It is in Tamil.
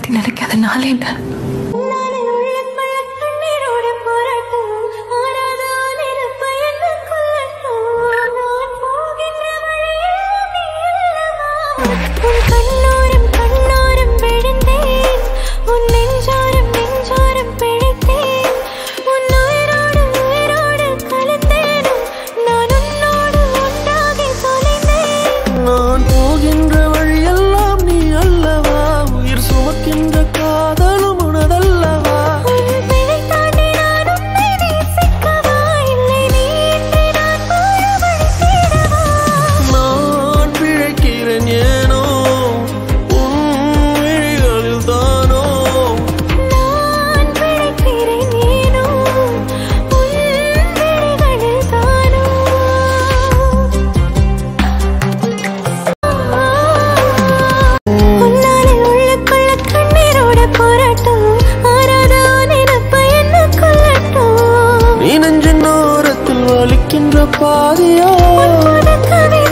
பத்தி நினைக்காத நாளே இல்ல. Oh நெஞ்சின் ஓரத்தில் வலிக்கின்ற பாதியோ? புது கவிதை